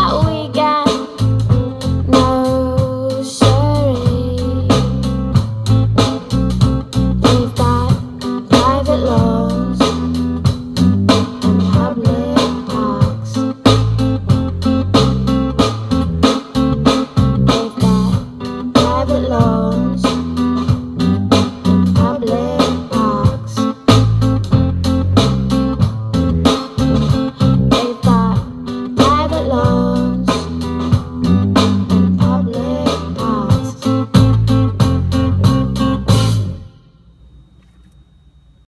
out.